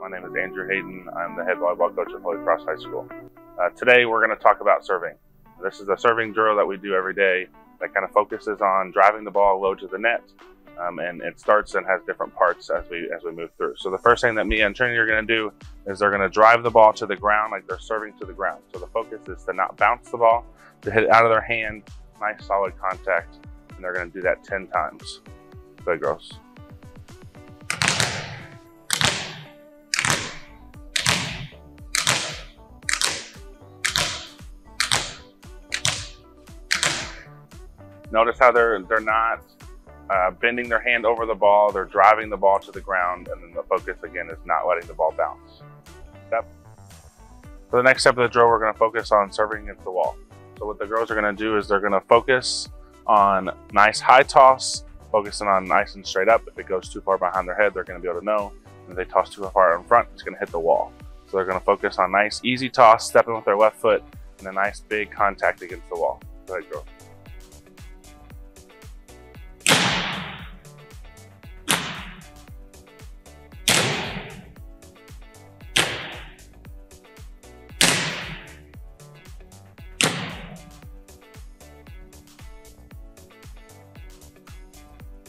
My name is Andrew Hayden. I'm the head volleyball coach at Holy Cross High School. Uh, today we're going to talk about serving. This is a serving drill that we do every day that kind of focuses on driving the ball low to the net. Um, and it starts and has different parts as we as we move through. So the first thing that me and Trinity are going to do is they're going to drive the ball to the ground like they're serving to the ground. So the focus is to not bounce the ball, to hit it out of their hand, nice solid contact, and they're going to do that 10 times. Good girls. Notice how they're they're not uh, bending their hand over the ball. They're driving the ball to the ground, and then the focus again is not letting the ball bounce. Yep. For the next step of the drill, we're going to focus on serving against the wall. So what the girls are going to do is they're going to focus on nice high toss, focusing on nice and straight up. If it goes too far behind their head, they're going to be able to know. If they toss too far in front, it's going to hit the wall. So they're going to focus on nice, easy toss, stepping with their left foot, and a nice big contact against the wall. Go ahead, girl.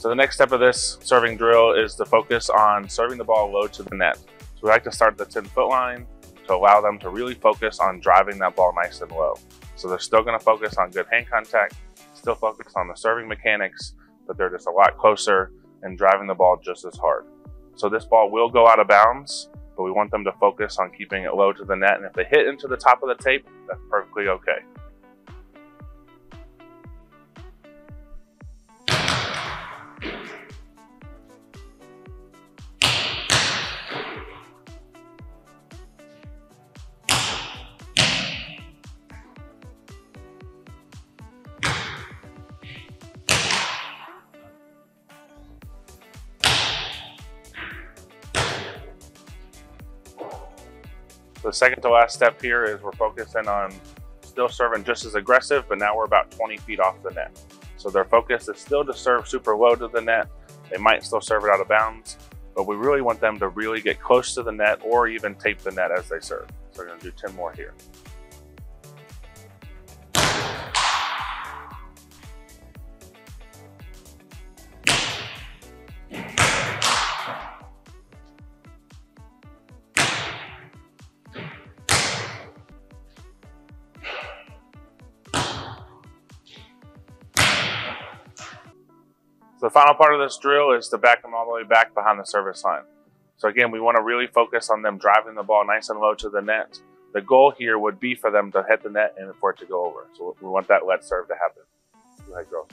So the next step of this serving drill is to focus on serving the ball low to the net. So we like to start the 10 foot line to allow them to really focus on driving that ball nice and low. So they're still gonna focus on good hand contact, still focus on the serving mechanics, but they're just a lot closer and driving the ball just as hard. So this ball will go out of bounds, but we want them to focus on keeping it low to the net. And if they hit into the top of the tape, that's perfectly okay. The second to last step here is we're focusing on still serving just as aggressive, but now we're about 20 feet off the net. So their focus is still to serve super low to the net. They might still serve it out of bounds, but we really want them to really get close to the net or even tape the net as they serve. So we're gonna do 10 more here. So the final part of this drill is to back them all the way back behind the service line. So again, we want to really focus on them driving the ball nice and low to the net. The goal here would be for them to hit the net and for it to go over. So we want that let serve to happen. Go ahead, girls.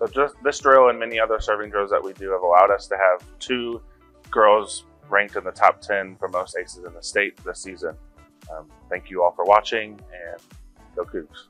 So just this drill and many other serving drills that we do have allowed us to have two girls ranked in the top 10 for most aces in the state this season. Um, thank you all for watching and go Cougs.